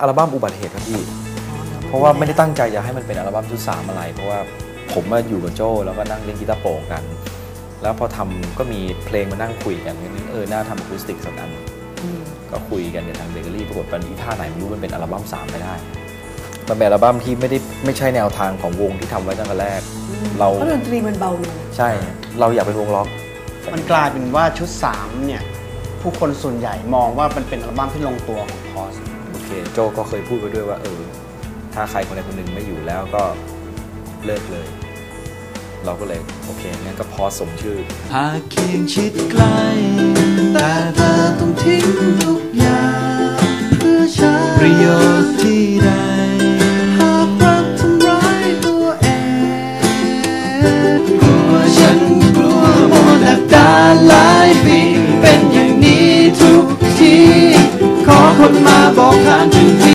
อัลบั้มอุบัติเหตุครับพี่ เพราะว่าไม่ได้ตั้งใจจะให้มันเป็นอัลบั้มชุดสามอะไร เพราะว่าผมมาอยู่กับโจ้แล้วก็นั่งเล่นกีตาร์โปร่งกัน แล้วพอทำก็มีเพลงมานั่งคุยกันก็นึกเออ น่าทำอะคูสติกสักอันก็คุยกันในทางเบเกอรี่ปรากฏตอนนี้ท่าไหนไม่รู้มันเป็นอัลบั้มสามไปได้ มันเป็นอัลบั้มที่ไม่ได้ไม่ใช่แนวทางของวงที่ทำไว้ตั้งแต่แรก เราเพราะดนตรีมันเบาลงใช่ เราอยากเป็นวงล็อก มันกลายเป็นว่าชุด3เนี่ยผู้คนส่วนใหญ่มองว่ามันเป็นอัลบั้มที่ลงตัวของพอสโอ เคโจก็เคยพูดไปด้วยว่าเออถ้าใครคนใดคนหนึ่งไม่อยู่แล้วก็เลิกเลย เราก็เลยโอเคงั้นก็พอสมชื่อหากเคียงชิดใกล้แต่เธอต้องทิ้งทุกอย่างเพื่อฉันประโยชน์ที่ใดหากรักทำร้ายตัวเองกลัวฉัน เ